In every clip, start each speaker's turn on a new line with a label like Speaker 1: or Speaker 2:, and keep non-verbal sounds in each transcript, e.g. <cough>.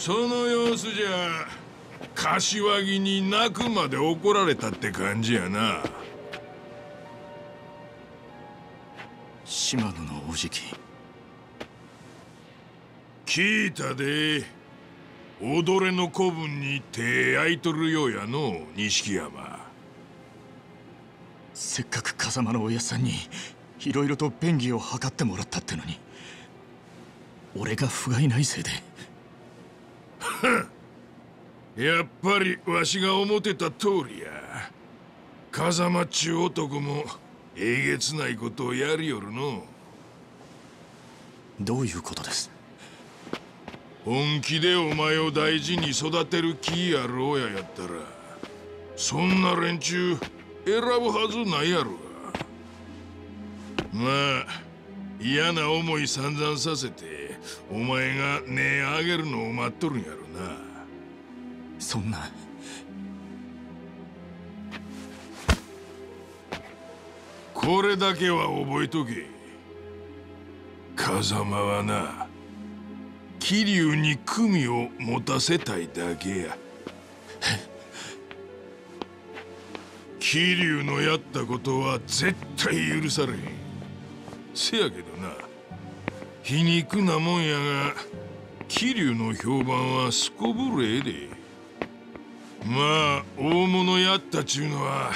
Speaker 1: その様子じゃ柏木に泣くまで怒られたって感じやな。
Speaker 2: 島野のおじき。
Speaker 1: 聞いたで。踊れの子分に手合いとるようやの錦山。
Speaker 2: せっかく風間のおやさんにいろいろと便宜を図ってもらったってのに俺が不甲斐ないせいで <laughs>
Speaker 1: やっぱりわしが思ってた通りや。風間っちゅう男もえげつないことをやりよるの
Speaker 2: どういうことです？
Speaker 1: 本気でお前を大事に育てる気やろうややったらそんな連中選ぶはずないやろがまあ嫌な思い散々させてお前が値上げるのを待っとるんやろな。
Speaker 2: そんな。
Speaker 1: これだけは覚えとけ。風間はな桐生に組を持たせたいだけや。<laughs> 桐生のやったことは絶対許されへん。せやけどな皮肉なもんやが桐生の評判はすこぶるええで。まあ大物やったちゅうのは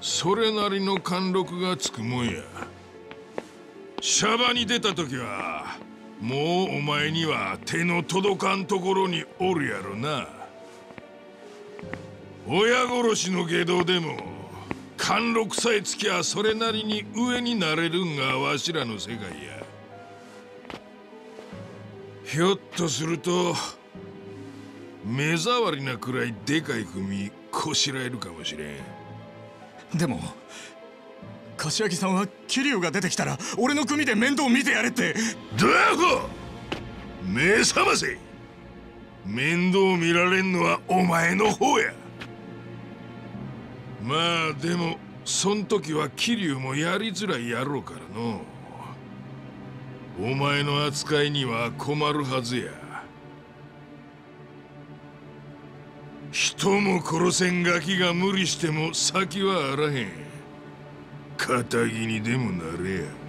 Speaker 1: それなりの貫禄がつくもんや。シャバに出た時はもうお前には手の届かんところにおるやろな。親殺しの下道でも貫禄さえつきゃそれなりに上になれるんがわしらの世界や。ひょっとすると目障りなくらいでかい組こしらえるかもしれん。
Speaker 2: でも柏木さんは桐生が出てきたら俺の組で面倒見てやれって。
Speaker 1: ドアホ目覚ませ。面倒見られんのはお前の方や。まあでもそん時は桐生もやりづらいやろうからのお前の扱いには困るはずや。人も殺せんガキが無理しても先はあらへん。仇にでもなれや。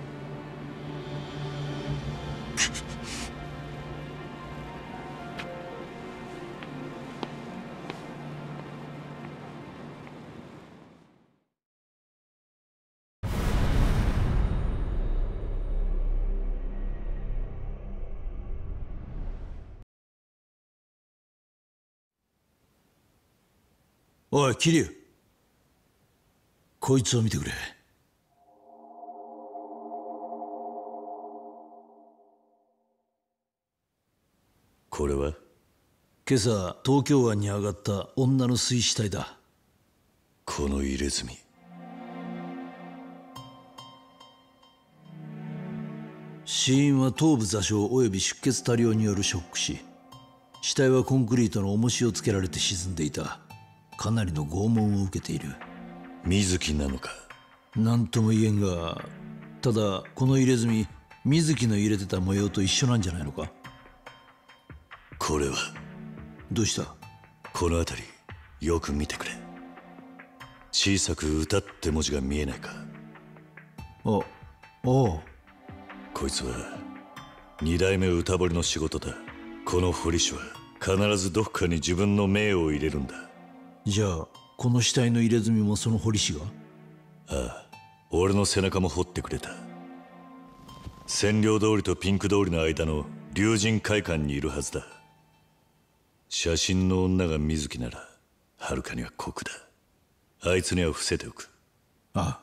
Speaker 3: おい桐生。こいつを見てくれ。
Speaker 4: これは？
Speaker 3: 今朝東京湾に上がった女の水死体だ。
Speaker 4: この入れ墨。
Speaker 3: 死因は頭部挫傷及び出血多量によるショック死。死体はコンクリートの重しをつけられて沈んでいた。かなりの拷問を受けている。
Speaker 4: 水木なのか？
Speaker 3: 何とも言えんがただこの入れ墨水木の入れてた模様と一緒なんじゃないのか？
Speaker 4: これは？
Speaker 3: どうした？
Speaker 4: この辺りよく見てくれ。小さく歌って文字が見えないか？
Speaker 3: あおう
Speaker 4: こいつは二代目歌堀の仕事だ。この堀師は必ずどっかに自分の命を入れるんだ
Speaker 3: じゃあこの死体の入れ墨もその堀氏が？
Speaker 4: ああ俺の背中も掘ってくれた。占領通りとピンク通りの間の竜神会館にいるはずだ。写真の女が水木ならはるかには酷だ。あいつには伏せておく。
Speaker 3: ああ。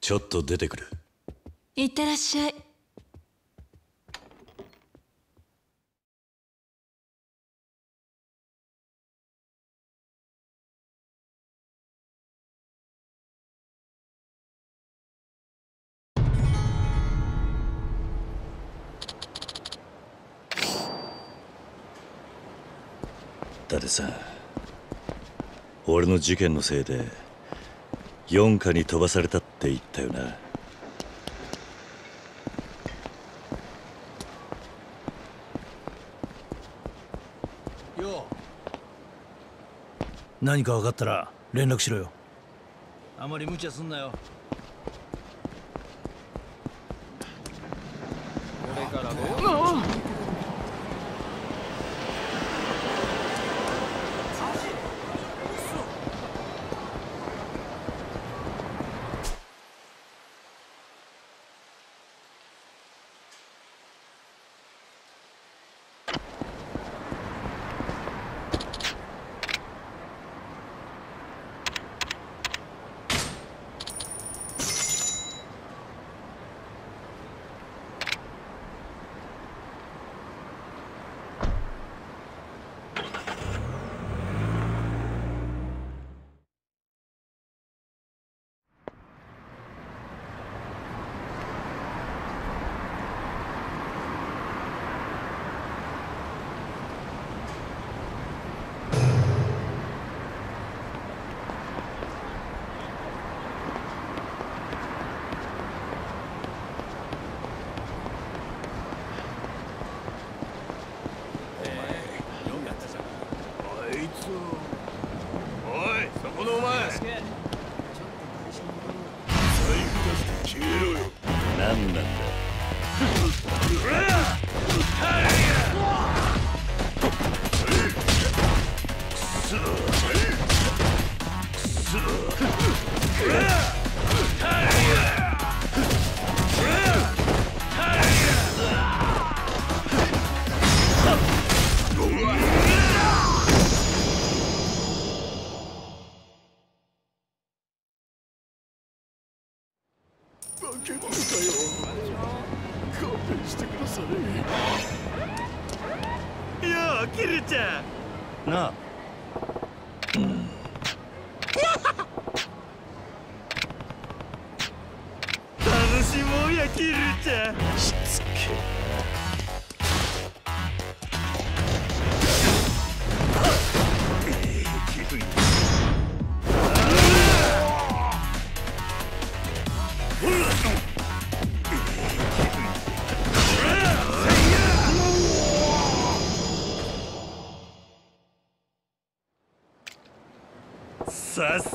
Speaker 4: ちょっと出てくる。
Speaker 5: いってらっしゃい
Speaker 4: でさ。俺の事件のせいで四課に飛ばされたって言ったよな。
Speaker 3: よ何か分かったら連絡しろよ。あまり無茶すんなよ。
Speaker 6: 俺からだ
Speaker 7: よ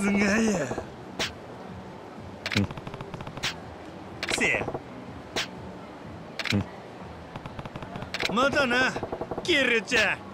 Speaker 7: すがや。せや。またなキルちゃん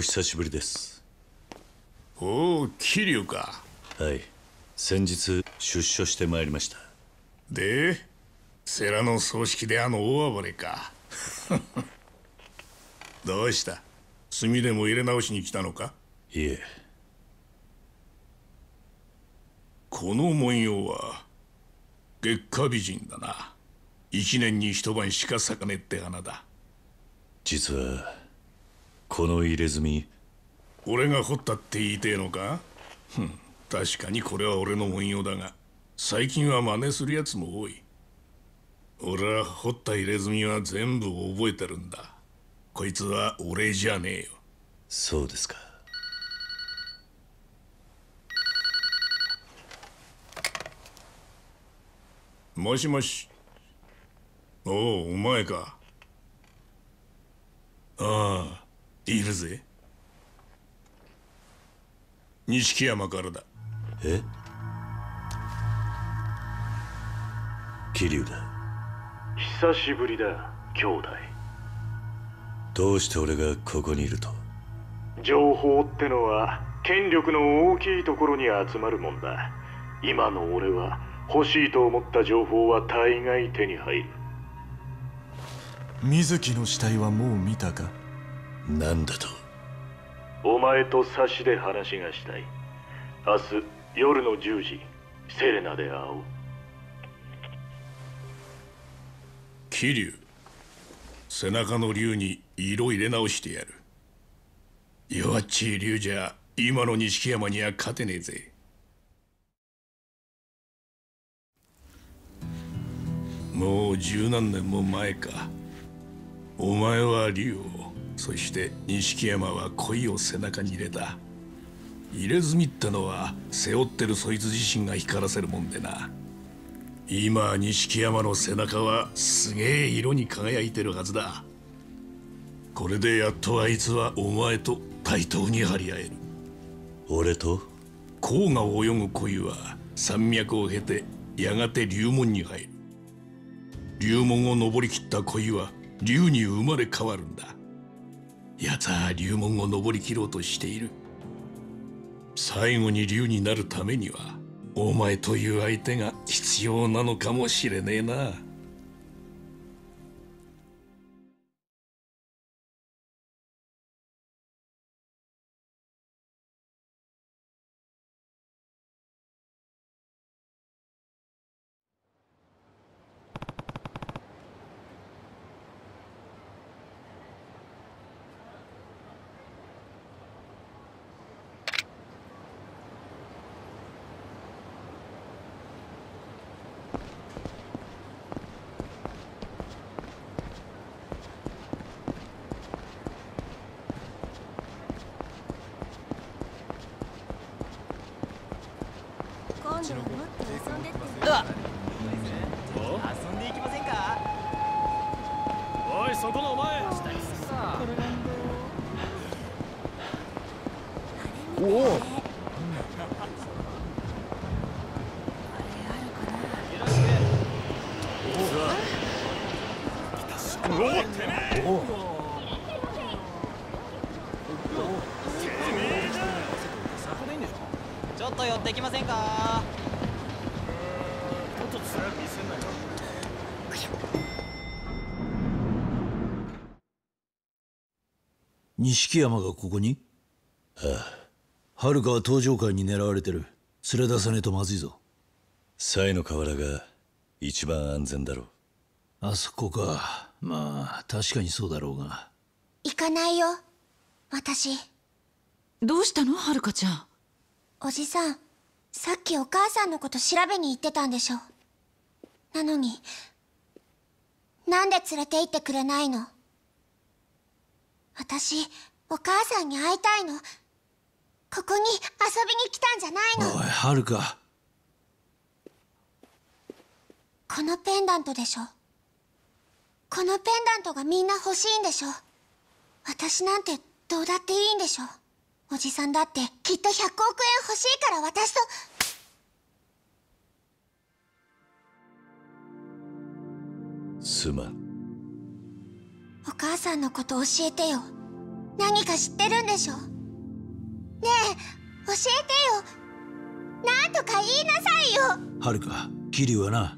Speaker 4: お久しぶりです。
Speaker 8: おお桐生か。
Speaker 4: はい。先日出所してまいりました。
Speaker 8: で世良の葬式であの大暴れか。<laughs> どうした？炭でも入れ直しに来たのか？
Speaker 4: いえ。
Speaker 8: この文様は月下美人だな。一年に一晩しか咲かねえって花だ。
Speaker 4: 実はこの入れ墨。
Speaker 8: 俺が掘ったって言いてえのか？確かにこれは俺の文様だが最近は真似するやつも多い。俺は掘った入れ墨は全部覚えてるんだ。こいつは俺じゃねえよ。
Speaker 4: そうですか。
Speaker 8: もしもし。おおお前か。ああいるぜ。錦山からだ。
Speaker 4: え？桐生だ。
Speaker 2: 久しぶりだ兄弟。
Speaker 4: どうして俺がここにいると？
Speaker 2: 情報ってのは権力の大きいところに集まるもんだ。今の俺は欲しいと思った情報は大概手に入る。
Speaker 6: 水木の死体はもう見たか？
Speaker 4: 何だと？
Speaker 2: お前と差しで話がしたい。明日夜の10時セレナで会おう。
Speaker 8: 桐生背中の竜に色入れ直してやる。弱っちい竜じゃ今の錦山には勝てねえぜ。もう十何年も前か。お前は竜をそして錦山は恋を背中に入れた。入れ墨ってのは背負ってるそいつ自身が光らせるもんでな。今錦山の背中はすげえ色に輝いてるはずだ。これでやっとあいつはお前と対等に張り合える。
Speaker 4: 俺と？
Speaker 8: 黄河を泳ぐ恋は山脈を経てやがて龍門に入る。龍門を登りきった恋は龍に生まれ変わるんだ奴は竜門を登りきろうとしている。最後に竜になるためにはお前という相手が必要なのかもしれねえな。
Speaker 3: 錦山がここに？ああ。遥は登場会に狙われてる。連れ出さねえとまずいぞ。
Speaker 4: 西の河原が一番安全だろう。
Speaker 3: あそこか。まあ確かにそうだろうが。
Speaker 9: 行かないよ。私。
Speaker 5: どうしたの？はるかちゃん。
Speaker 9: おじさんさっきお母さんのこと調べに行ってたんでしょ。なのになんで連れて行ってくれないの？私お母さんに会いたいの。ここに遊びに来たんじゃないの。
Speaker 3: おい遥か。
Speaker 9: このペンダントでしょ。このペンダントがみんな欲しいんでしょ。私なんてどうだっていいんでしょ。おじさんだってきっと100億円欲しいから私と。
Speaker 4: すまん
Speaker 9: お母さんのこと教えてよ。何か知ってるんでしょ？ねえ教えてよ。なんとか言いなさいよ。
Speaker 3: 遥か桐生はな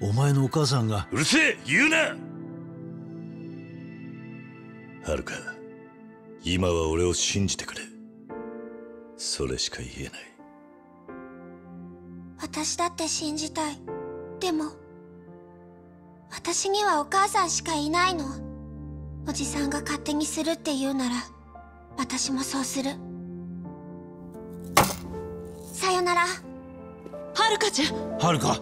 Speaker 3: お前のお母さんが
Speaker 4: うるせえ言うな。はるか今は俺を信じてくれ。それしか言えない。
Speaker 9: 私だって信じたい。でも私にはお母さんしかいないのおじさんが勝手にするって言うなら私もそうする。さよなら。
Speaker 5: はるかちゃん。
Speaker 3: 遥か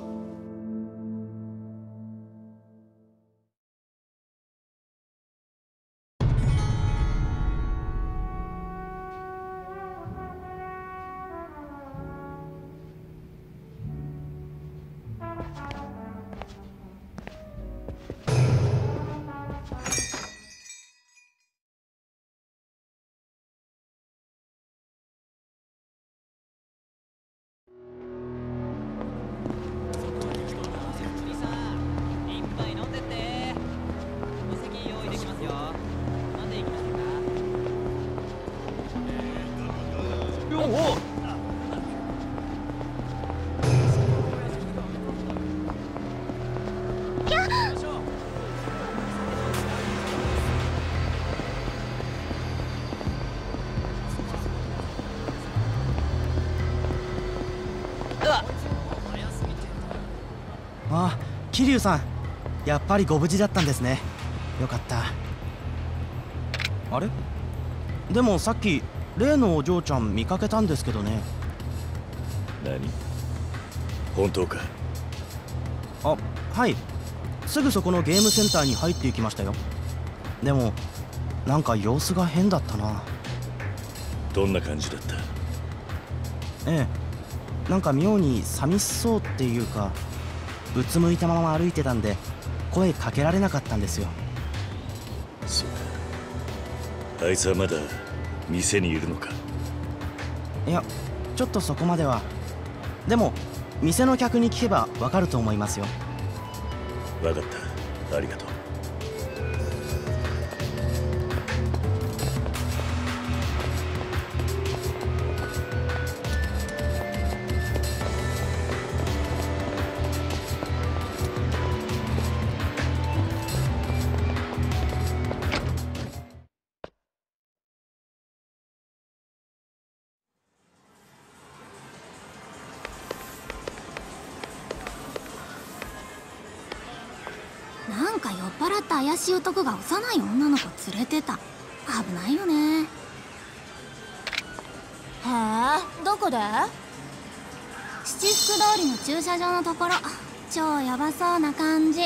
Speaker 10: 桐生さんやっぱりご無事だったんですね。よかった。あれ？でもさっき例のお嬢ちゃん見かけたんですけどね。
Speaker 4: 何？本当か？
Speaker 10: あはい。すぐそこのゲームセンターに入っていきましたよ。でもなんか様子が変だったな。
Speaker 4: どんな感じだった？
Speaker 10: ええ。なんか妙に寂しそうっていうかうつむいたまま歩いてたんで声かけられなかったんですよ。
Speaker 4: そう。かあいつはまだ店にいるのか？
Speaker 10: いやちょっとそこまでは。でも店の客に聞けばわかると思いますよ。
Speaker 4: 分かった。ありがとう
Speaker 11: なんか酔っ払った怪しい男が幼い女の子連れてた。危ないよね。へえどこで？七福通りの駐車場のところ。超ヤバそうな感じ。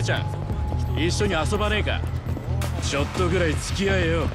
Speaker 7: 姉ちゃん。一緒に遊ばねえか。ちょっとぐらい付き合えよ。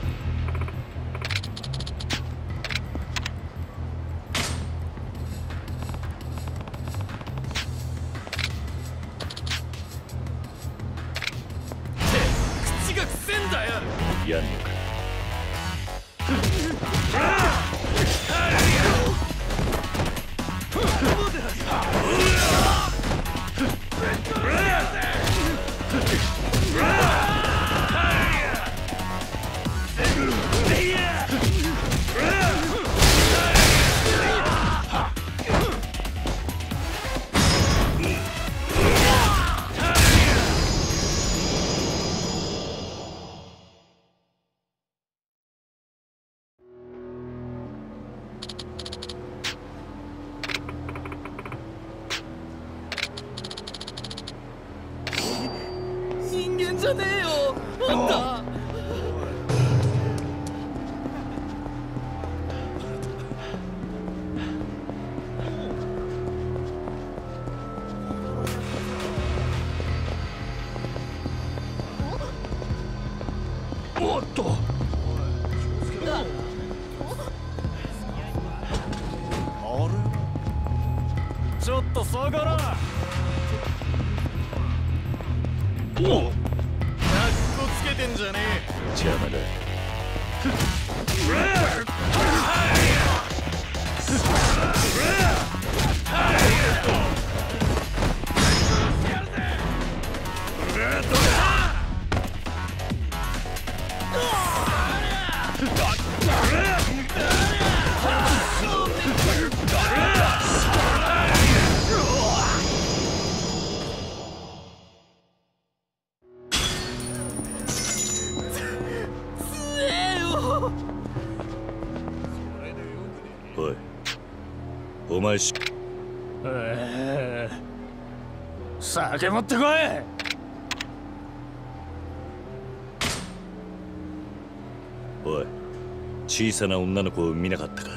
Speaker 4: 前し
Speaker 12: ええ酒持ってこい。
Speaker 4: おい小さな女の子を見なかったか？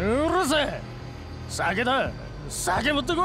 Speaker 12: うるせえ。酒だ。酒持ってこい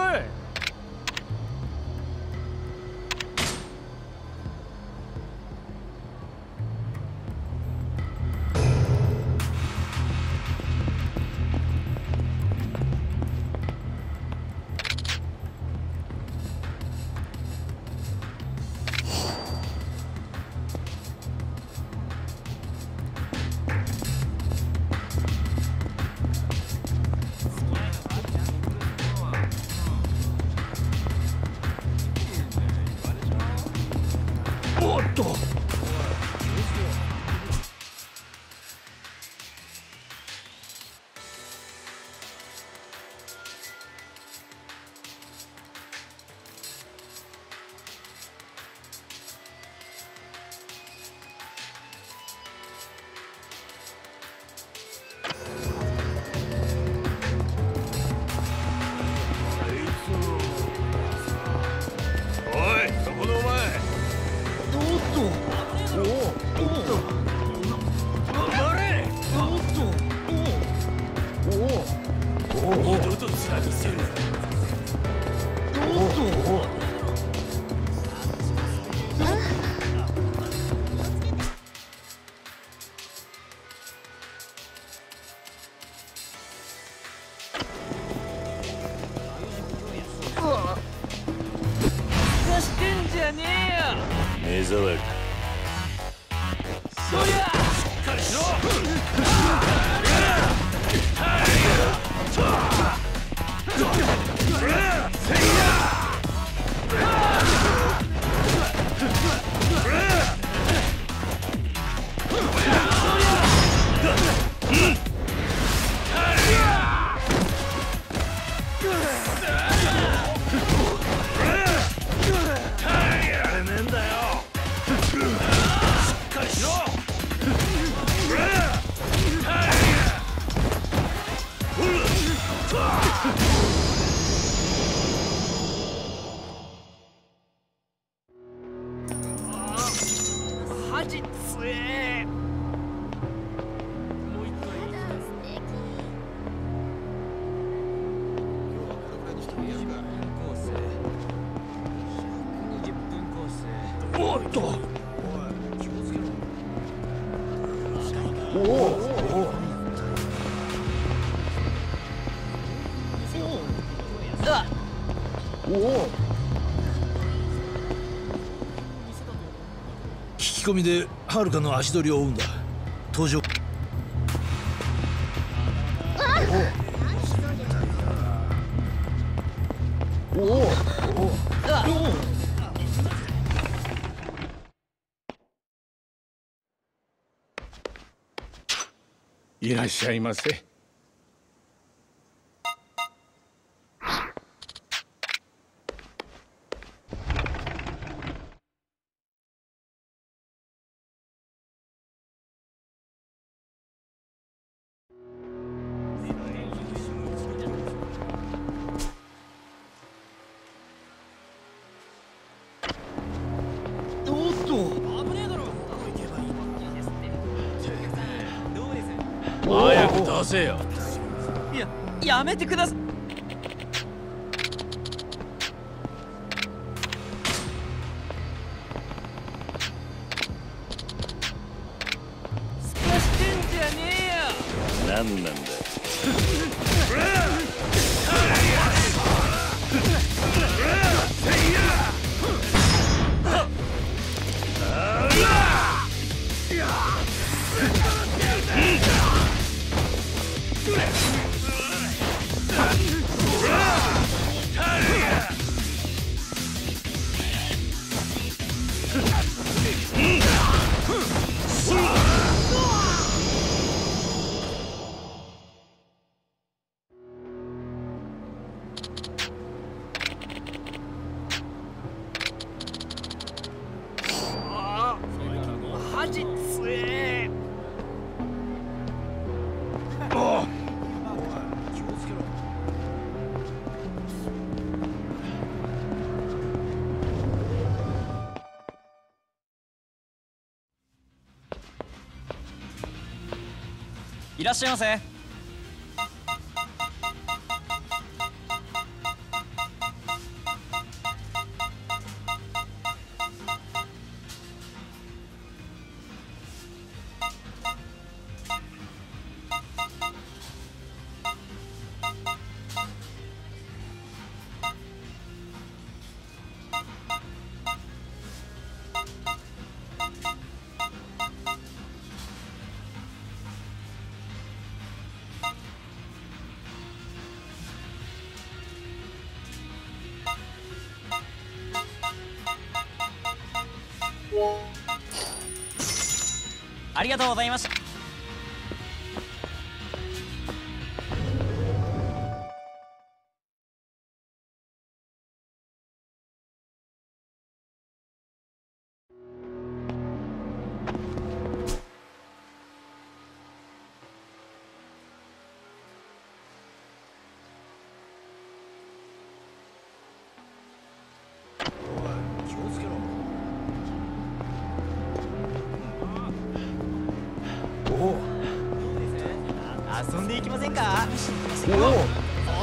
Speaker 3: き込みではるかの足取りを追うんだ。登場。
Speaker 13: おおおおいらっしゃいませ
Speaker 14: やめ
Speaker 8: らっしゃいませ。とうございました。遊んでいきませんか？おお。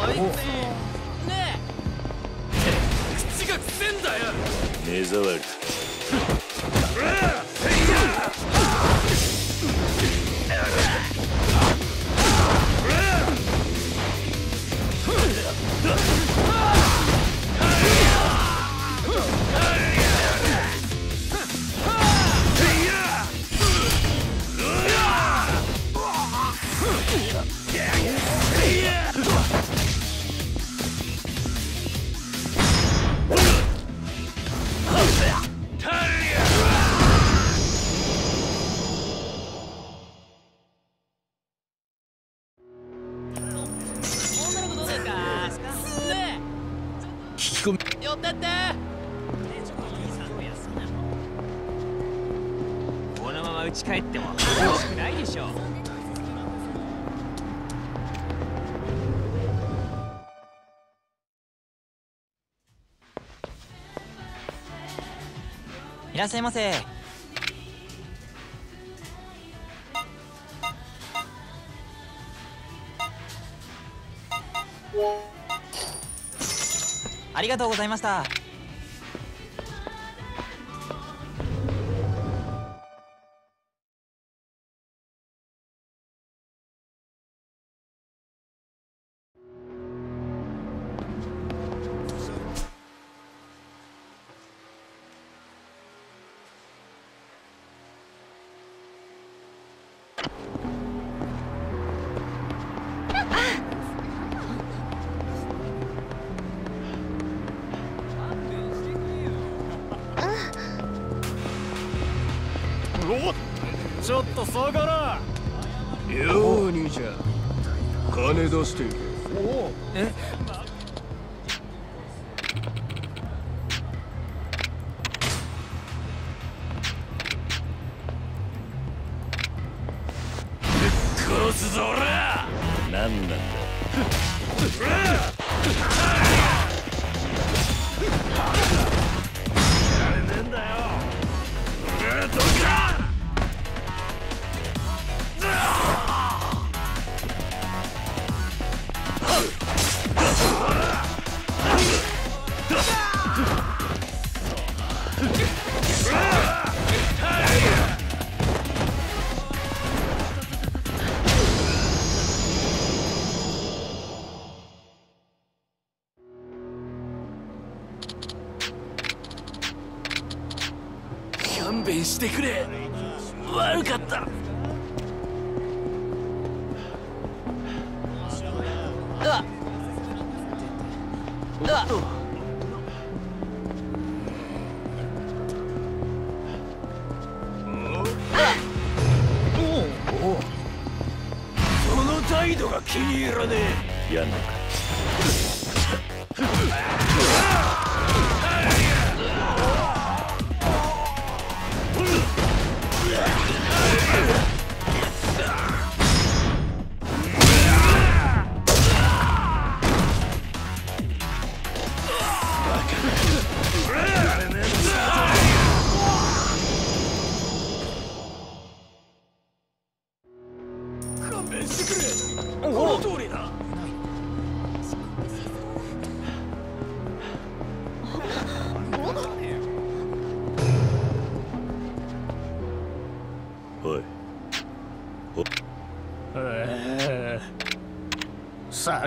Speaker 8: あいつね。
Speaker 4: 口がくせんだよ。
Speaker 13: 目障り
Speaker 8: らっしゃいませ。ありがとうございました。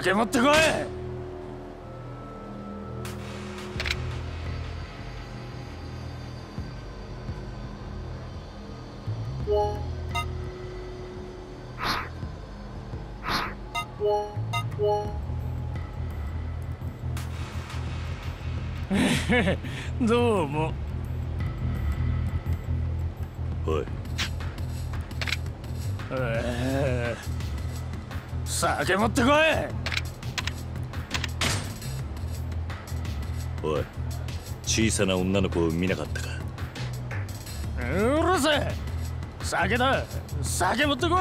Speaker 12: 酒持ってこい！<laughs> どうも。
Speaker 4: おい。
Speaker 12: ええ酒持ってこい
Speaker 4: 小さな女の子を見なかったか？
Speaker 12: うるせえ。酒だ。酒持ってこい。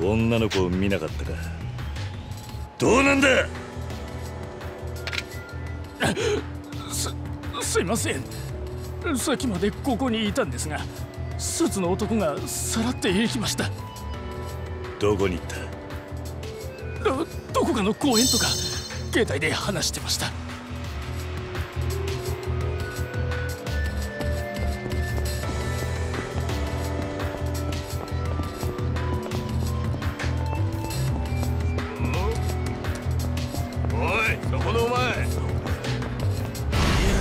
Speaker 4: おい女の子を見なかったか？どうなんだ？
Speaker 12: すすいません。さっきまでここにいたんですがスーツの男がさらって行きました。
Speaker 4: どこに？
Speaker 12: の公園とか携帯で話してました。
Speaker 7: おいそこのお前？イ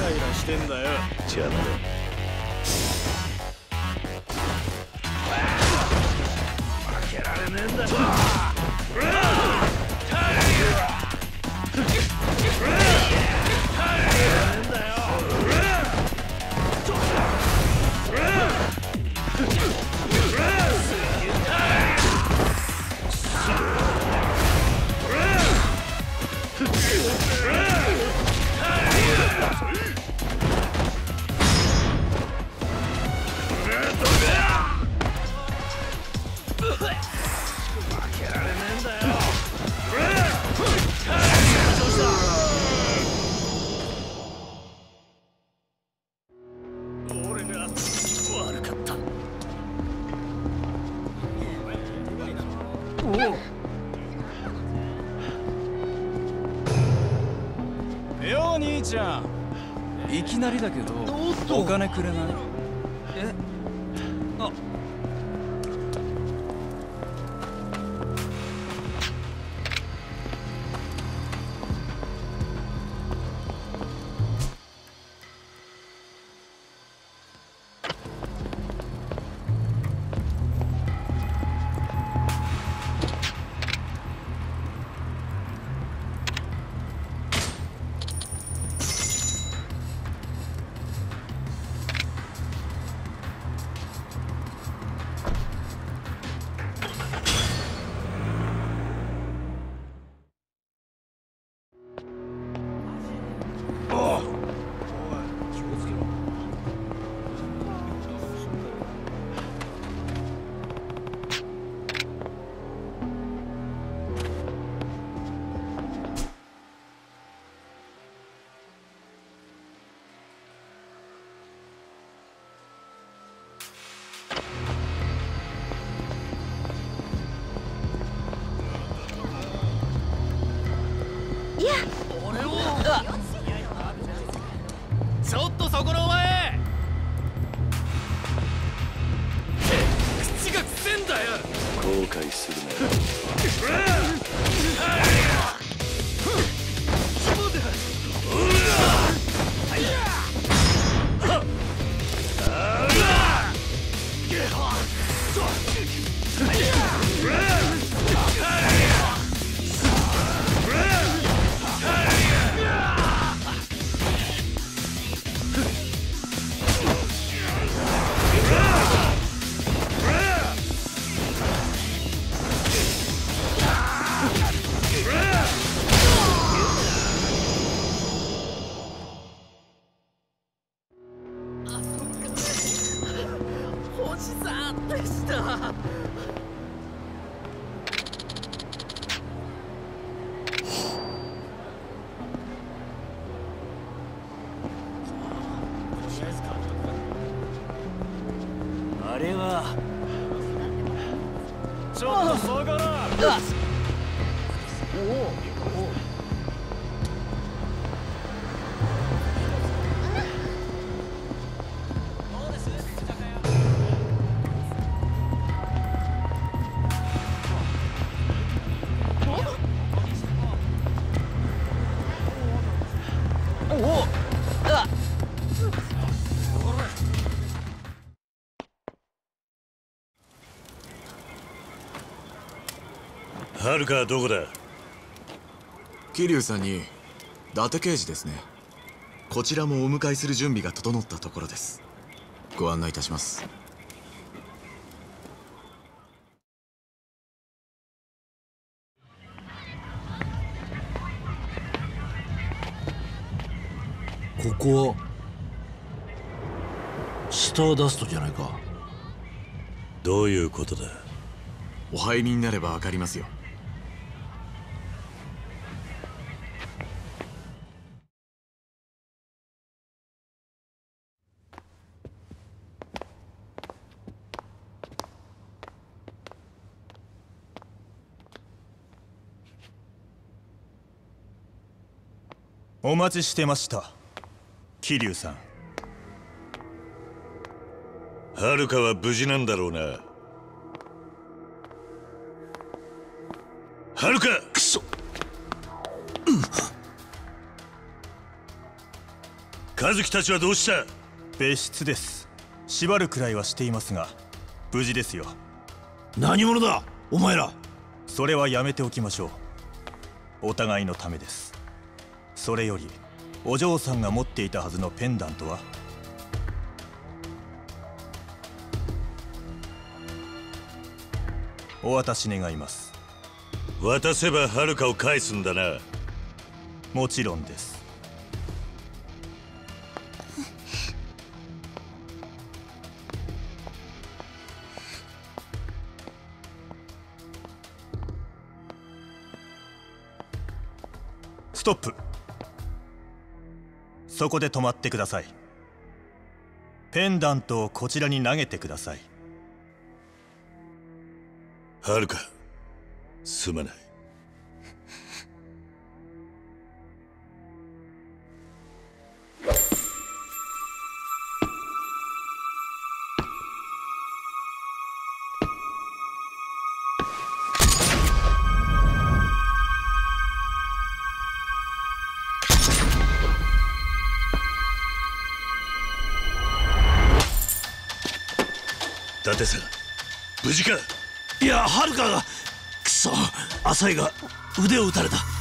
Speaker 7: ライラしてんだよ。
Speaker 4: 邪魔だ
Speaker 7: ん
Speaker 15: は
Speaker 4: るかはどこだ？
Speaker 16: 桐生さんに伊達刑事ですね。こちらもお迎えする準備が整ったところです。ご案内いたします。
Speaker 3: ここはスターダストじゃないか。
Speaker 4: どういうことだ？
Speaker 16: お入りになればわかりますよ
Speaker 2: 待ちしてました。桐生さん。
Speaker 4: はるかは無事なんだろうな。はるか！
Speaker 3: くそ！
Speaker 4: 和樹たちはどうした？
Speaker 2: 別室です。縛るくらいはしていますが無事ですよ。
Speaker 3: 何者だ？お前ら！
Speaker 2: それはやめておきましょう。お互いのためですそれよりお嬢さんが持っていたはずのペンダントは？お渡し願います。
Speaker 4: 渡せばはるかを返すんだな。
Speaker 2: もちろんです。ストップそこで止まってください。ペンダントをこちらに投げてください。
Speaker 4: はるかすまない。
Speaker 3: サイが腕を打たれた。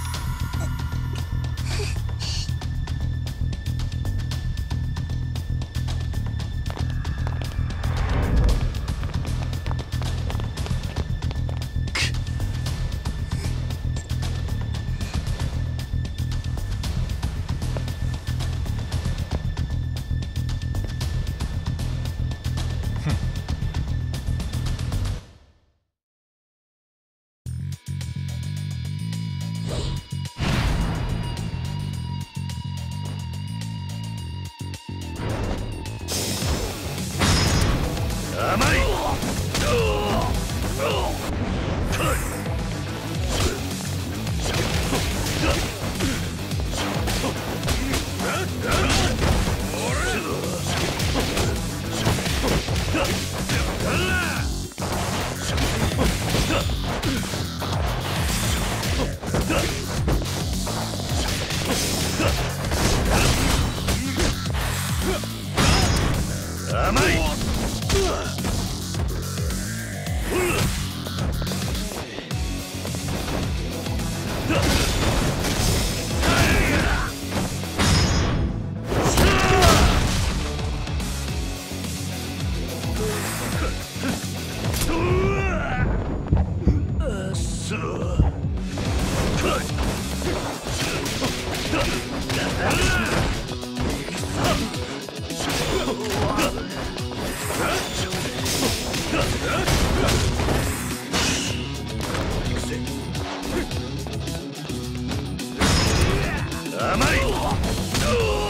Speaker 3: No!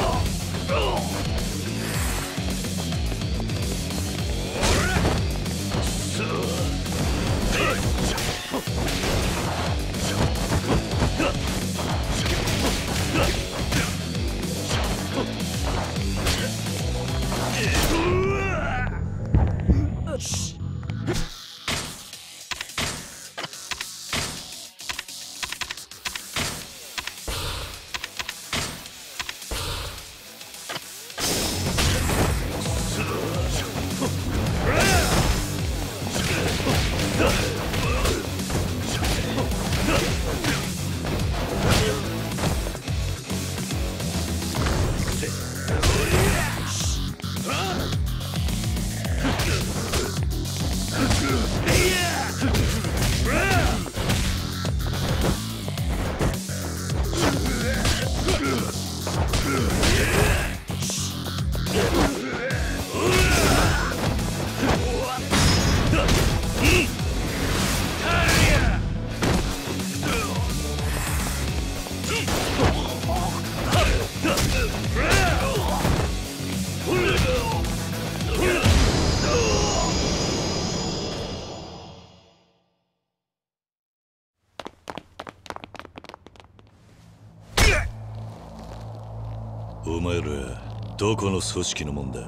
Speaker 4: どこの組織のもんだ？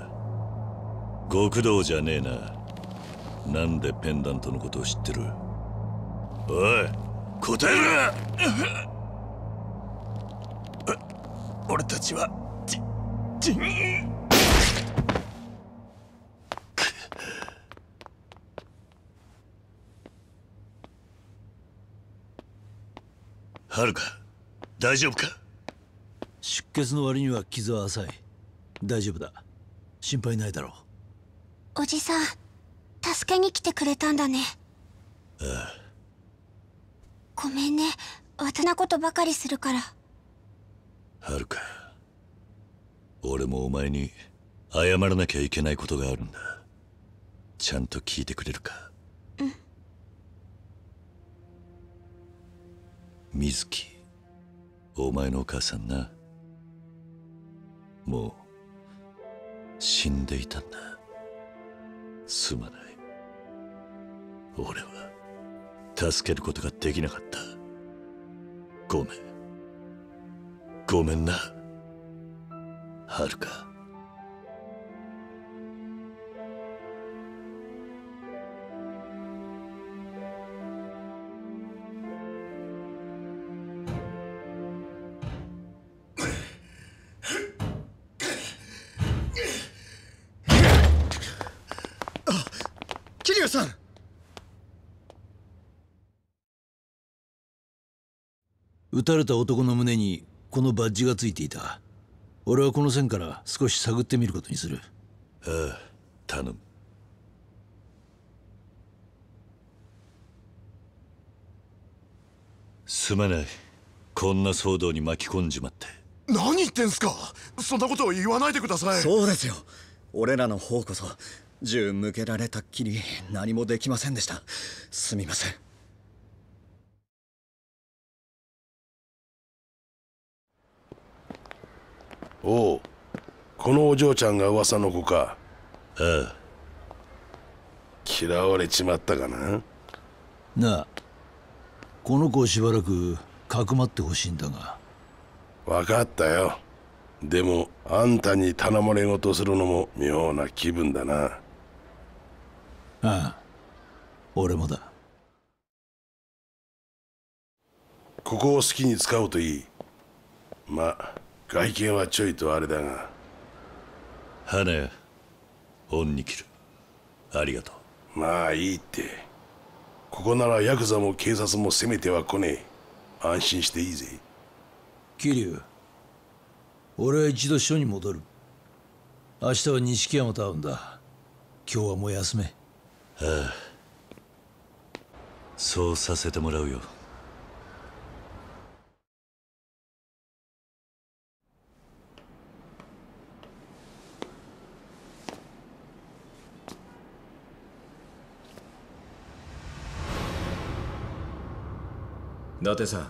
Speaker 4: 極道じゃねえな。なんでペンダントのことを知ってる？おい答えろ！
Speaker 2: 俺たちはじじ
Speaker 4: はるか大丈夫か？
Speaker 3: 出血の割には傷は浅い。大丈夫だ。心配ないだろ
Speaker 9: う。おじさん助けに来てくれたんだね。
Speaker 4: ああ
Speaker 9: ごめんね。私なことばかりするから。
Speaker 4: はるか。俺もお前に謝らなきゃいけないことがあるんだ。ちゃんと聞いてくれるか。
Speaker 9: うん。
Speaker 4: 水木お前のお母さんな。もう死んでいたんだ。すまない。俺は助けることができなかった。ごめん。ごめんな。はるか。
Speaker 3: 撃たれた男の胸にこのバッジがついていた。俺はこの線から少し探ってみることにする。
Speaker 4: ああ頼む。すまない。こんな騒動に巻き込んじまって。
Speaker 17: 何言ってんすか？そんなことを言わないでください。
Speaker 18: そうですよ。俺らの方こそ銃向けられたっきり何もできませんでした。すみません
Speaker 17: おう。このお嬢ちゃんが噂の子か。
Speaker 4: ああ
Speaker 17: 嫌われちまったかな。
Speaker 3: なあこの子をしばらくかくまってほしいんだが。
Speaker 17: 分かったよ。でもあんたに頼まれ事するのも妙な気分だな。
Speaker 3: ああ俺もだ。
Speaker 17: ここを好きに使うといい。まあ外見はちょいとあれだが。
Speaker 4: 花屋恩に切る。ありがと
Speaker 17: う。まあいいって。ここならヤクザも警察も攻めては来ねえ。安心していいぜ。
Speaker 3: 桐生俺は一度署に戻る。明日は錦山と会うんだ。今日はもう休め。
Speaker 4: ああ。そうさせてもらうよ
Speaker 19: 伊達さん。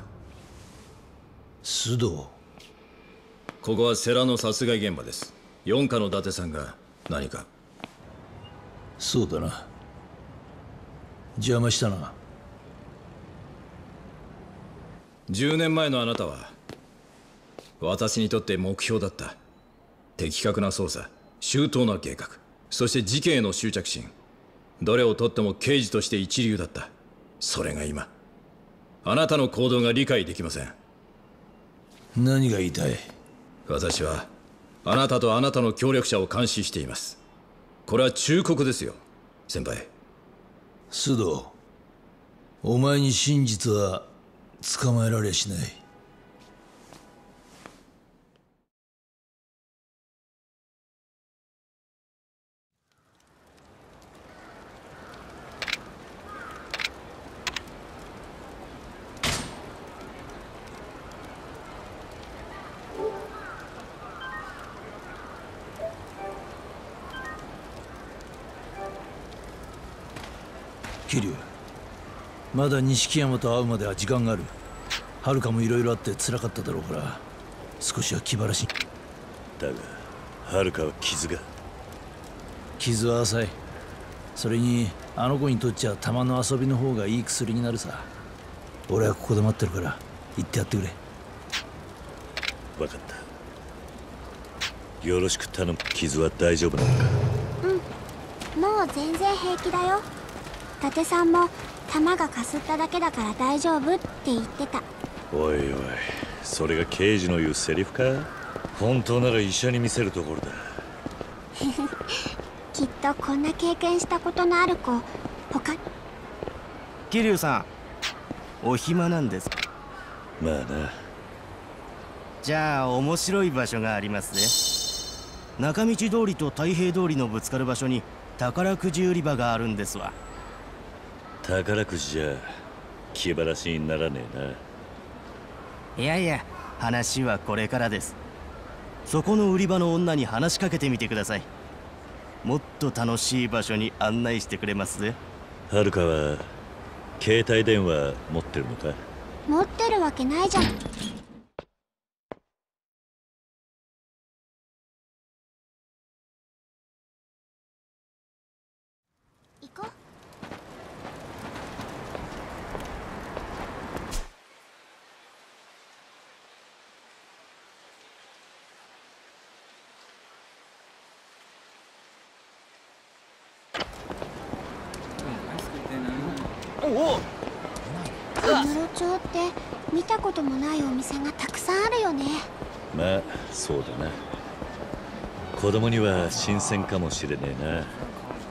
Speaker 3: 須藤。
Speaker 19: ここは世良の殺害現場です。四課の伊達さんが何か。
Speaker 3: そうだな。邪魔したな。
Speaker 19: 10年前のあなたは私にとって目標だった。的確な捜査。周到な計画。そして事件への執着心。どれをとっても刑事として一流だった。それが今あなたの行動が理解できません。
Speaker 3: 何が言いたい？
Speaker 19: 私はあなたとあなたの協力者を監視しています。これは忠告ですよ先輩。
Speaker 3: 須藤お前に真実は捕まえられしないまだ錦山と会うまでは時間がある。遥もいろいろあって辛かっただろうから少しは気晴らし
Speaker 4: だが遥は傷が。
Speaker 3: 傷は浅い。それにあの子にとっちゃ玉の遊びの方がいい薬になるさ。俺はここで待ってるから行ってやってくれ。
Speaker 4: 分かった。よろしく頼む。傷は大丈夫なのか？
Speaker 9: うん。もう全然平気だよ。伊達さんも弾がかすっただけだから大丈夫って言ってた。
Speaker 4: おいおいそれが刑事の言うセリフか？本当なら医者に見せるところだ。<laughs>
Speaker 9: きっとこんな経験したことのある子他？に
Speaker 10: 桐生さんお暇なんですか？
Speaker 4: まあな。
Speaker 10: じゃあ面白い場所がありますね。中道通りと太平通りのぶつかる場所に宝くじ売り場があるんですわ
Speaker 4: 宝くじじゃ気晴らしにならねえ
Speaker 10: いやいや話はこれからです。そこの売り場の女に話しかけてみてください。もっと楽しい場所に案内してくれますぜ。
Speaker 4: なはるかは携帯電話持ってるのか？
Speaker 9: 持ってるわけないじゃん行こう
Speaker 20: おお
Speaker 9: 小室町って見たこともないお店がたくさんあるよね。
Speaker 4: まあそうだな。子供には新鮮かもしれねえな。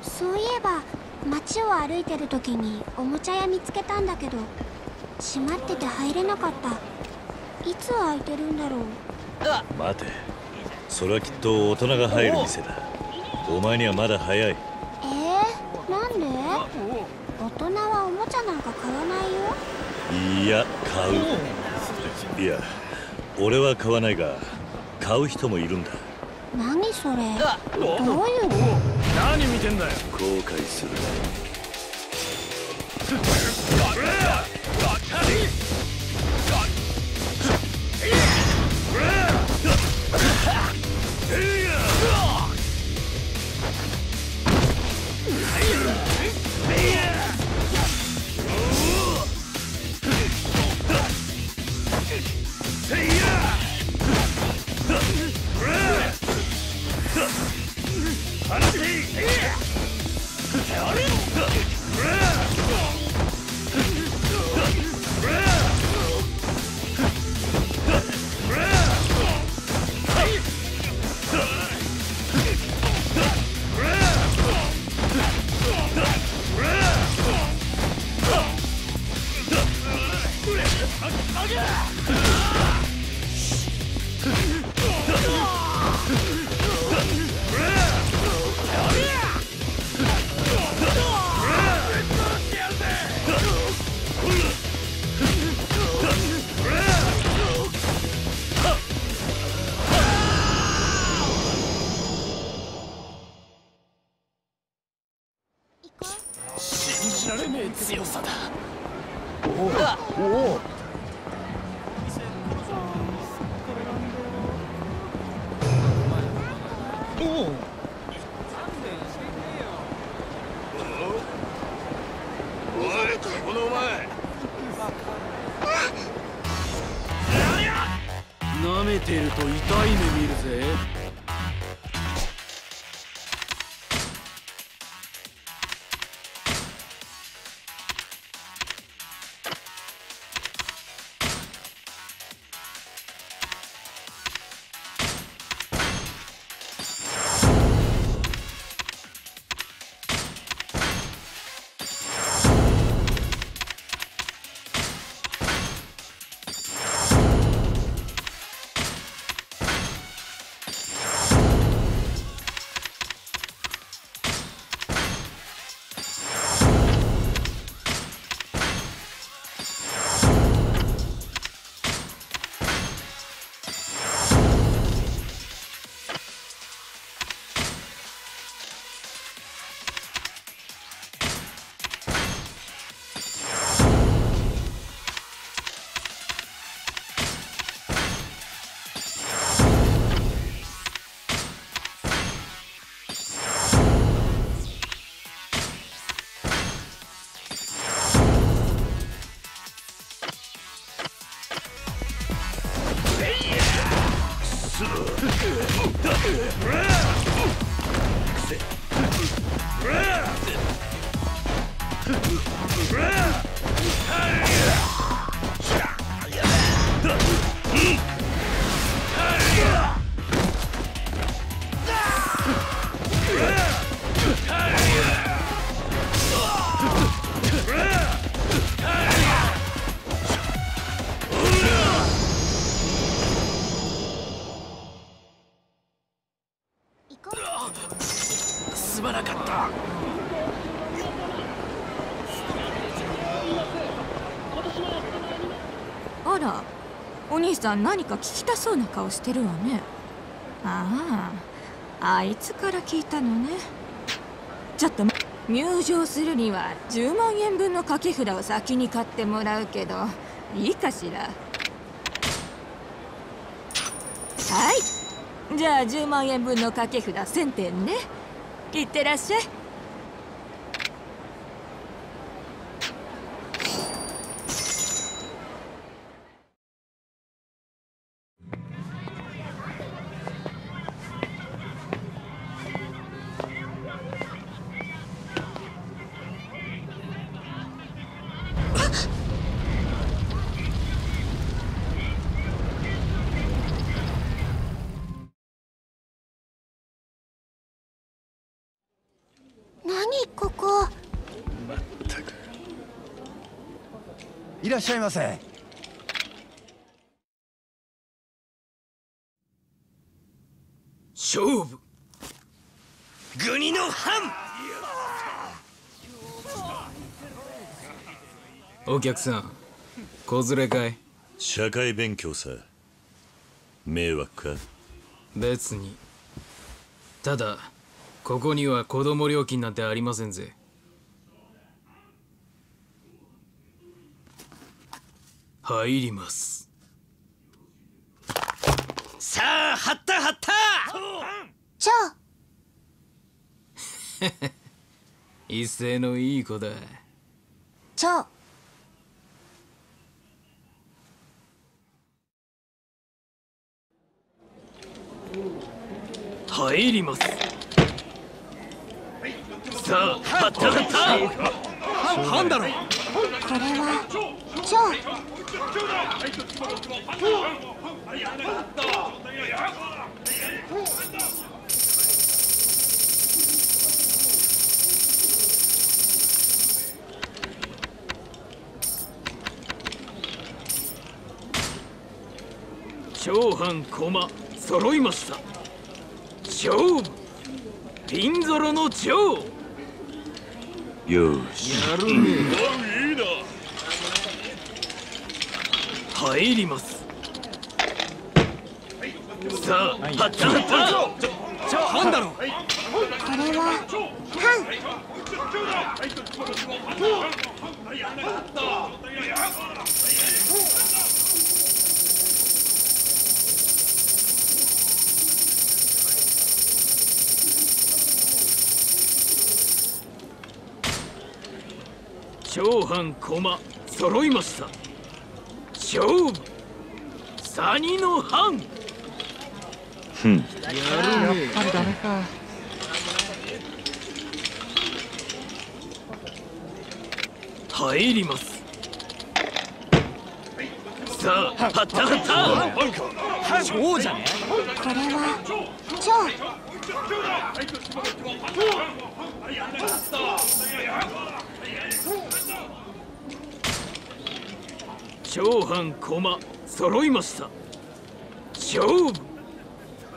Speaker 9: そういえば街を歩いてる時におもちゃ屋見つけたんだけど閉まってて入れなかった。いつ開いてるんだろう。
Speaker 4: 待て。それはきっと大人が入る店だ。お前にはまだ早い
Speaker 9: えー、なんで大人はおもちゃなんか買わないよ
Speaker 4: いや買う。いや俺は買わないが買う人もいるんだ。
Speaker 9: 何それ？どういう？の
Speaker 20: 何見てんだよ。
Speaker 4: 後悔する。
Speaker 20: 信 <laughs> さ
Speaker 5: ん何か聞きたそうな顔してるわね。あああいつから聞いたのね。ちょっと入場するには10万円分の掛け札を先に買ってもらうけどいいかしら。はい。じゃあ10万円分の掛け札1000点ね。いってらっしゃい。
Speaker 7: らっしゃいませ。
Speaker 20: 勝負。国の藩。
Speaker 21: お客さん子連れかい。
Speaker 4: 社会勉強さ。迷惑か。
Speaker 21: 別に。ただここには子供料金なんてありませんぜ入ります。
Speaker 20: さあ張った張った！
Speaker 9: じゃあ
Speaker 21: 一斉のいい子だ。
Speaker 9: じゃあ
Speaker 20: 入ります。さあ張った張った！
Speaker 7: ハンだろ
Speaker 9: これはジョ
Speaker 20: 長藩駒揃いました。勝負。ピンゾロの長。
Speaker 4: よし。
Speaker 20: やるね入ります。さあ張った張った
Speaker 7: ハンだろ
Speaker 9: これは
Speaker 20: 長藩駒揃いました勝負サニの藩。
Speaker 4: ふん。
Speaker 20: やるね
Speaker 7: ぱりダメか。
Speaker 20: 入ります。さあ張った張った
Speaker 7: そうじゃね？
Speaker 9: これはジ
Speaker 20: 長藩駒揃いました。勝負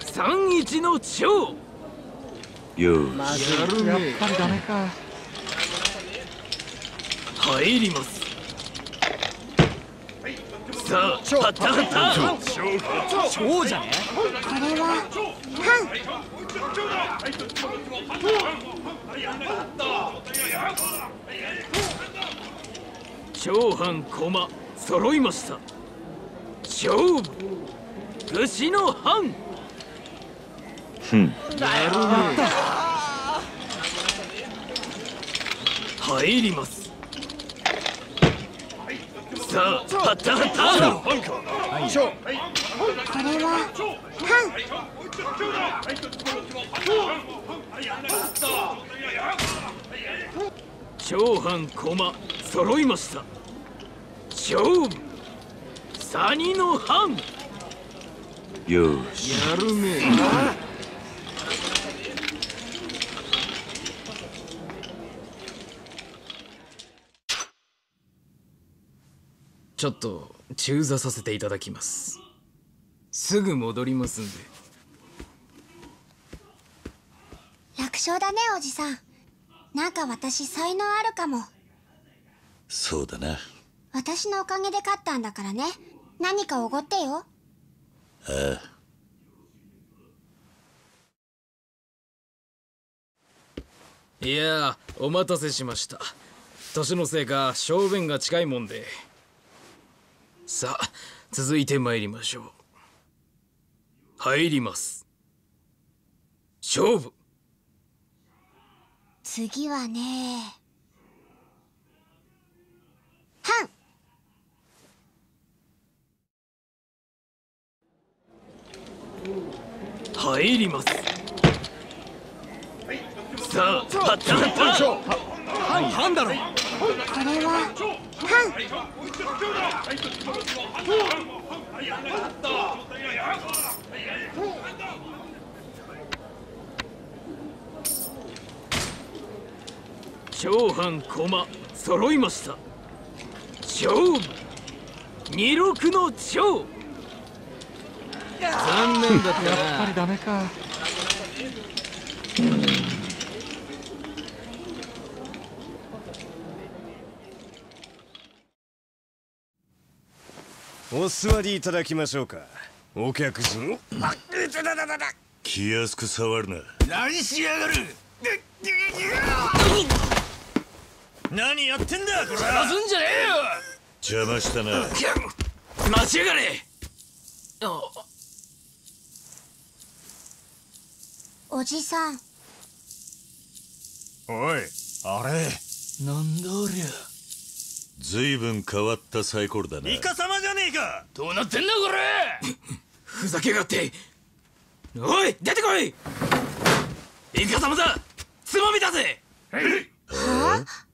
Speaker 20: 三一の長
Speaker 4: よし。
Speaker 20: やるね
Speaker 7: やっぱりダメか。
Speaker 20: 入ります。さあ張った張った
Speaker 7: そうじゃね。
Speaker 9: これは？
Speaker 20: 長藩駒揃いました。勝負。武士の藩。
Speaker 4: ふん。
Speaker 20: やるね。入ります。さあ張った。張った
Speaker 9: これは
Speaker 20: 長藩駒揃いました勝負サニの藩。
Speaker 4: よし。
Speaker 20: やるね。
Speaker 21: ちょっと中座させていただきます。すぐ戻りますんで。
Speaker 9: 笑だねおじさん。なんか私才能あるかも。
Speaker 4: そうだな
Speaker 9: 私のおかげで勝ったんだからね。何かおごってよ。
Speaker 4: ああ
Speaker 21: いやーお待たせしました。年のせいか小便が近いもんで。さあ続いて参りましょう。入ります。勝負。
Speaker 9: 次はねはん
Speaker 21: 入ります。さあはったはった
Speaker 9: はんだろこれは
Speaker 21: 長藩駒揃いました勝負二六の長残念だったな
Speaker 12: やっぱりダメか。
Speaker 22: お座りいただきましょうか。お客人
Speaker 4: 気安く触るな。
Speaker 22: 何しやがる。
Speaker 21: 何やってんだこれ邪魔すんじゃね
Speaker 4: 邪魔したな。
Speaker 21: えよ待ちやがれ。あ
Speaker 9: おじさん。
Speaker 2: おいあれ。
Speaker 21: なんだありゃ。
Speaker 4: 随分変わったサイコロだな。
Speaker 21: イカ様じゃねえか。どうなってんだこれ。<laughs> ふざけやがって。おい出てこい。イカ様だ。つまみだぜ。
Speaker 9: は？
Speaker 7: あ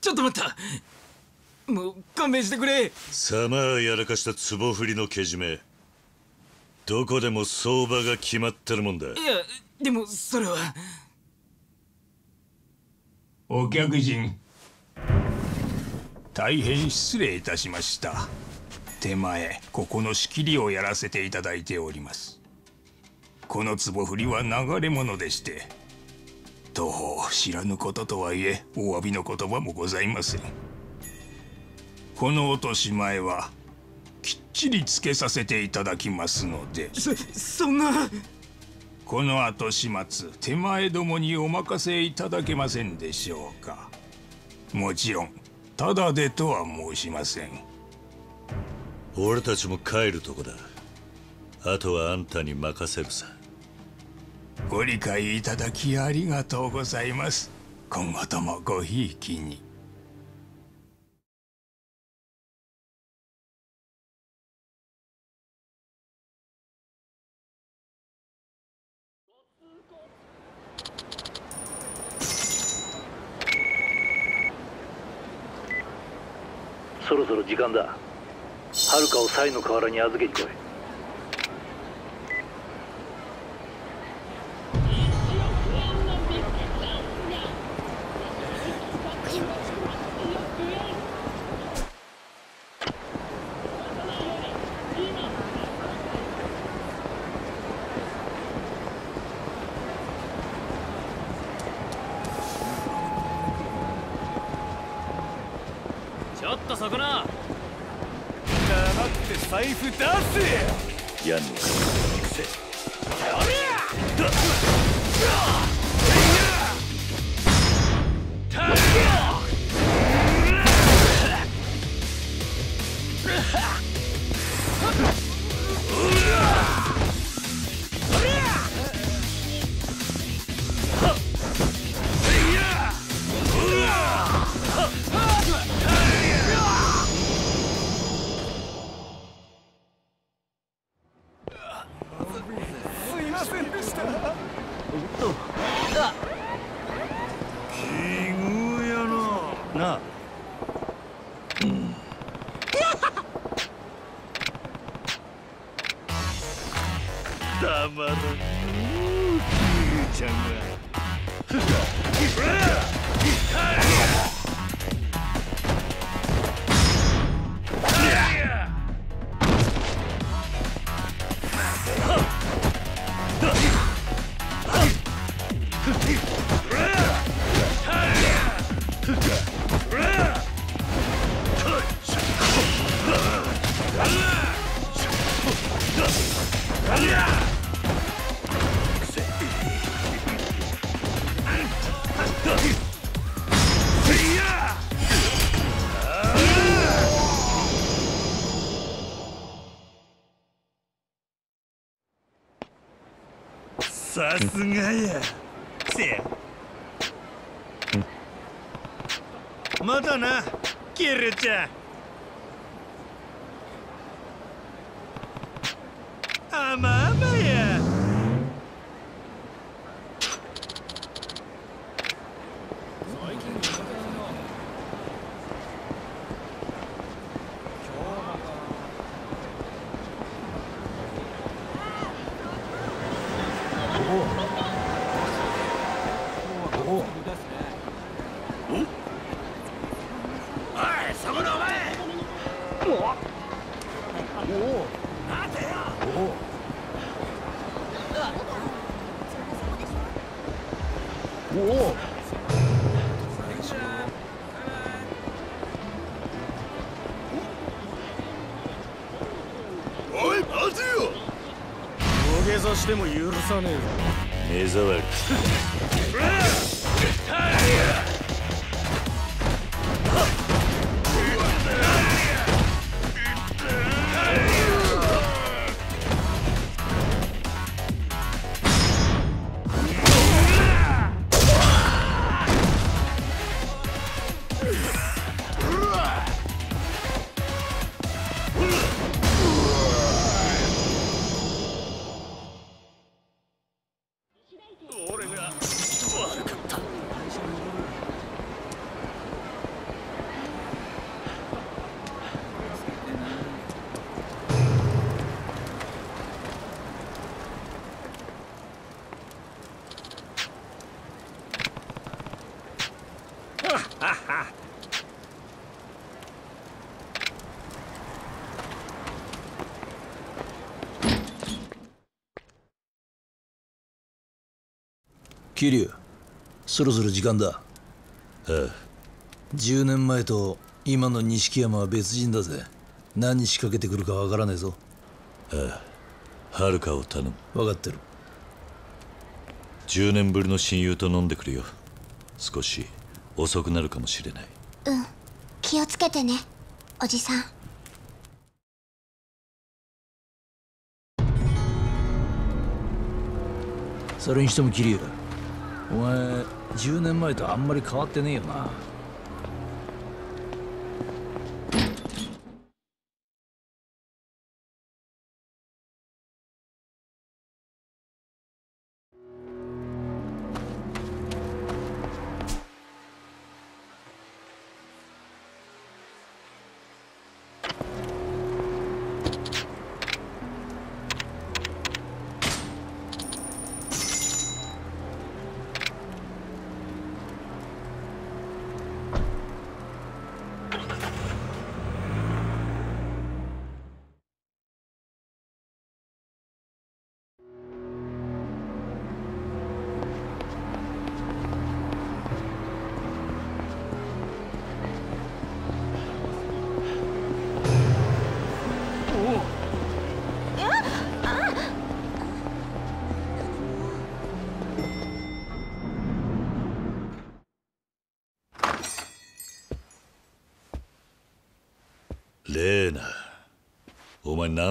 Speaker 21: ちょっと待った。もう勘弁してくれ。
Speaker 4: さまあやらかした壺振りのけじめどこでも相場が決まってるもんだ。
Speaker 21: いやでもそれは。
Speaker 8: お客人。大変失礼いたしました。手前ここの仕切りをやらせていただいております。この壺振りは流れ物でして当方知らぬこととはいえお詫びの言葉もございません。この落とし前はきっちりつけさせていただきますので。
Speaker 21: そそんな
Speaker 8: この後始末手前どもにお任せいただけませんでしょうか。もちろんただでとは申しません。
Speaker 4: 俺たちも帰るとこだ。あとはあんたに任せるさ。
Speaker 8: ご理解いただきありがとうございます。今後ともごひいきに
Speaker 23: そろそろ時間だ。はるかをサイの河原に預けに来い。
Speaker 7: 奇遇やな
Speaker 10: なあ
Speaker 7: さ
Speaker 10: しても許さねえぞ
Speaker 4: 目障り。
Speaker 3: 桐生そろそろ時間だ。
Speaker 4: ああ
Speaker 3: 10年前と今の錦山は別人だぜ。何仕掛けてくるかわからねえぞ。
Speaker 4: ああはるかを頼む。
Speaker 3: 分かってる。
Speaker 4: 10年ぶりの親友と飲んでくるよ。少し遅くなるかもしれない。
Speaker 9: うん。気をつけてねおじさん。
Speaker 3: それにしても桐生お前10年前とあんまり変わってねえよな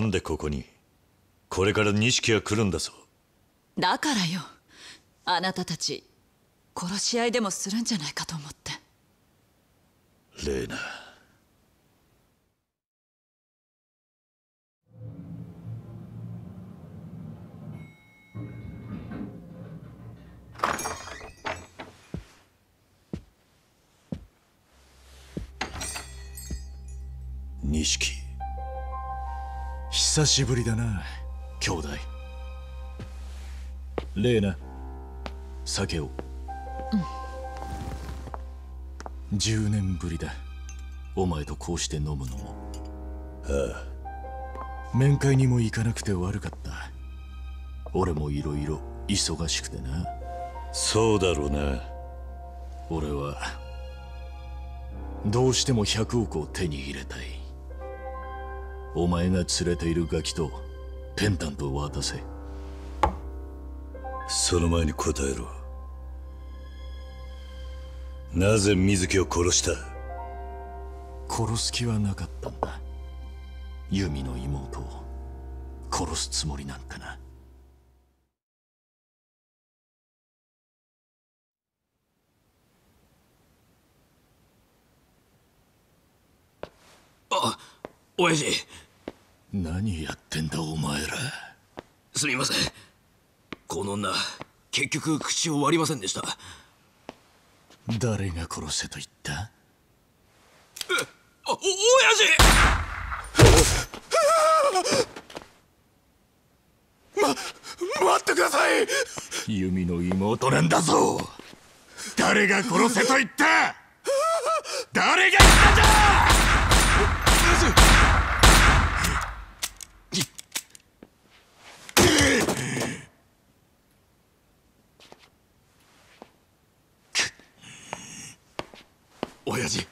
Speaker 4: なんでここに？これから錦が来るんだぞ。
Speaker 24: だからよ。あなたたち殺し合いでもするんじゃないかと思って。
Speaker 4: レーナ
Speaker 2: 久しぶりだな兄弟。レーナ酒を。10年ぶりだ。お前とこうして飲むのも。
Speaker 4: あ
Speaker 2: あ。面会にも行かなくて悪かった。俺もいろいろ忙しくてな。
Speaker 4: そうだろうな。
Speaker 2: 俺はどうしても100億を手に入れたいお前が連れているガキとペンダントを渡せ。
Speaker 4: その前に答えろ。なぜ水木を殺した？
Speaker 2: 殺す気はなかったんだ。ユミの妹を。殺すつもりなんかな。
Speaker 25: あ親父
Speaker 2: 何やってんだお前ら。
Speaker 25: すみません。この女結局口を割りませんでした。
Speaker 2: 誰が殺せと言った？
Speaker 25: あお親
Speaker 2: ま待ってください！ユミの妹なんだぞ。誰が殺せと言った？誰が言ったんだ
Speaker 25: 親父。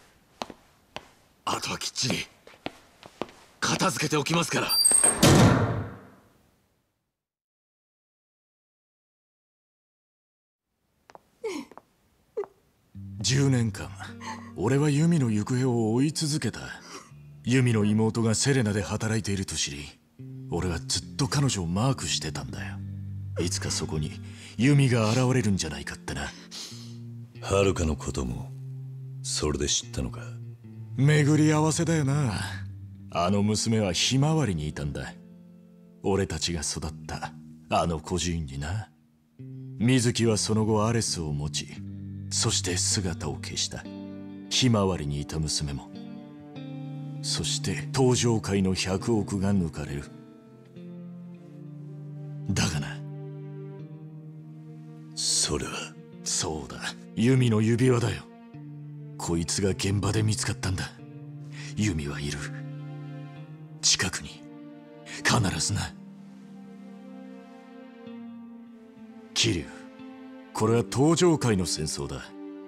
Speaker 25: あとはきっちり片付けておきますから。
Speaker 2: 10年間俺はユミの行方を追い続けた。ユミの妹がセレナで働いていると知り俺はずっと彼女をマークしてたんだよ。いつかそこにユミが現れるんじゃないかってな。
Speaker 4: はるかのこともそれで知ったのか？
Speaker 2: 巡り合わせだよな。あの娘はひまわりにいたんだ。俺たちが育ったあの孤児院にな。水木はその後アレスを持ちそして姿を消した。ひまわりにいた娘も。そして登場界の100億が抜かれる。だがな。
Speaker 4: それは？
Speaker 2: そうだ。弓の指輪だよこいつが現場で見つかったんだ。弓はいる。近くに。必ずな。桐生これは登場界の戦争だ。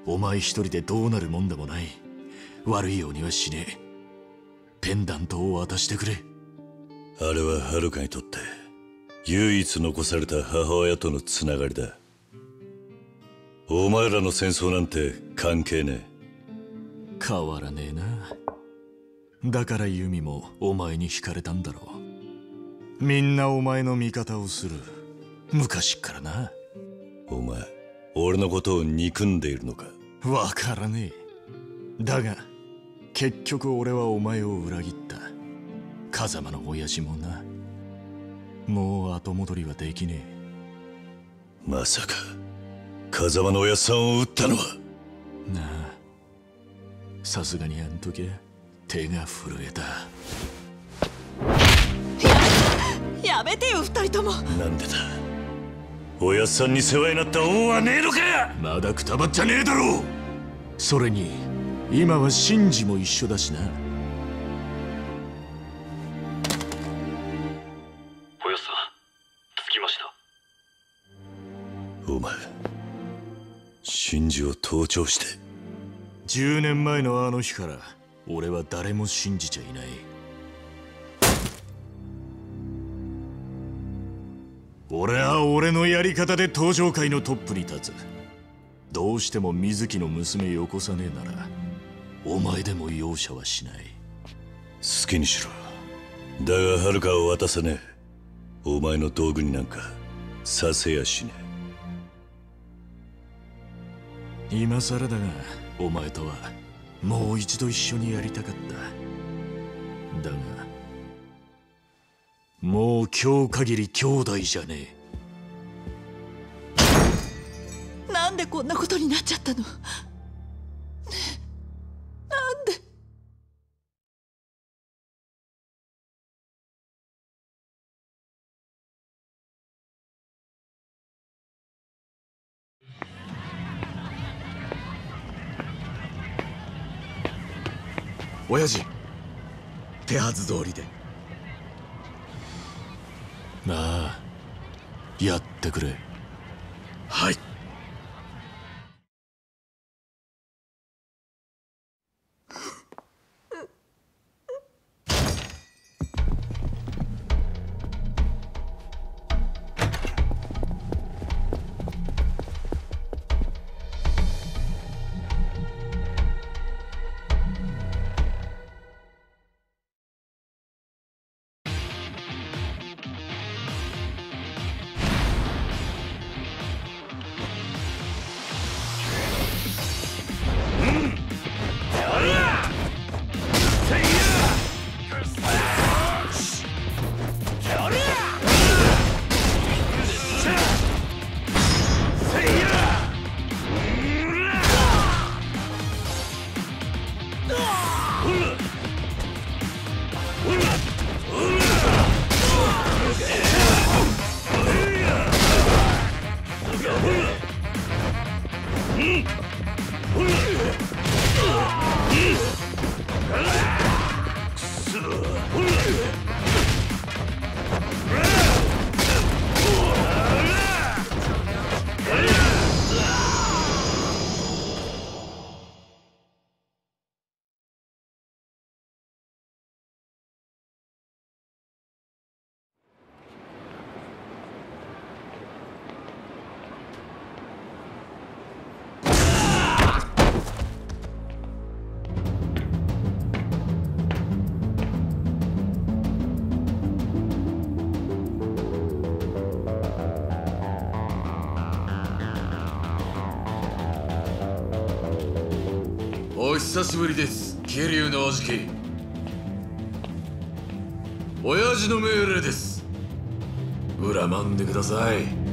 Speaker 2: お前一人でどうなるもんでもない。悪いようにはしね。えペンダントを渡してくれ。
Speaker 4: あれははるかにとって唯一残された母親とのつながりだ。お前らの戦争なんて関係ねえ。
Speaker 2: 変わらねえな。だからユミもお前に惹かれたんだろう。みんなお前の味方をする。昔っからな。
Speaker 4: お前俺のことを憎んでいるのか？
Speaker 2: わからねえ。だが結局俺はお前を裏切った。風間の親父もな。もう後戻りはできね
Speaker 4: え。まさか風間の親さんを撃ったのは？
Speaker 2: なあさすがにあん時手が震えた。
Speaker 24: やめてよ二人とも。
Speaker 4: なんでだ？親さんに世話になった恩はねえのか？
Speaker 2: まだくたばっちゃねえだろう。それに今はシンジも一緒だしな。
Speaker 23: おやさん着きました。
Speaker 4: お前真珠を盗聴して
Speaker 2: 10年前のあの日から俺は誰も信じちゃいない。俺は俺のやり方で登場界のトップに立つ。どうしても水木の娘よこさねえならお前でも容赦はしない。
Speaker 4: 好きにしろ。だが遥を渡さねえ。お前の道具になんかさせやしね
Speaker 2: え。今更だがお前とはもう一度一緒にやりたかった。だがもう今日限り兄弟じゃね
Speaker 24: え。なんでこんなことになっちゃったの？ねえなんで？
Speaker 16: 親父。手はず通りで。
Speaker 2: ああ。やってくれ。
Speaker 16: はい久しぶりです。桐生のおじき。親父の命令です。恨まんでください。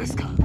Speaker 16: ですか？